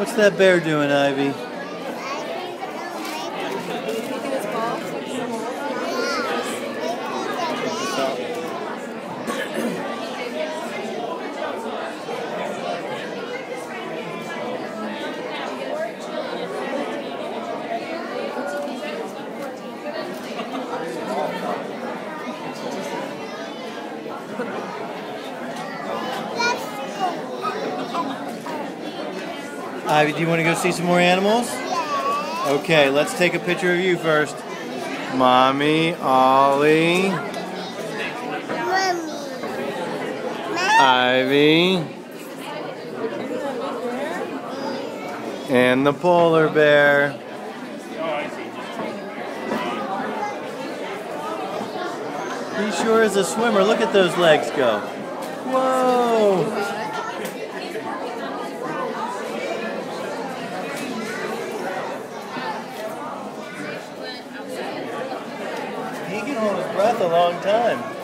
What's that bear doing, Ivy? Ivy, do you want to go see some more animals? Okay, let's take a picture of you first. Mommy, Ollie, Ivy, and the polar bear. He sure is a swimmer. Look at those legs go. Whoa! Hold his breath a long time.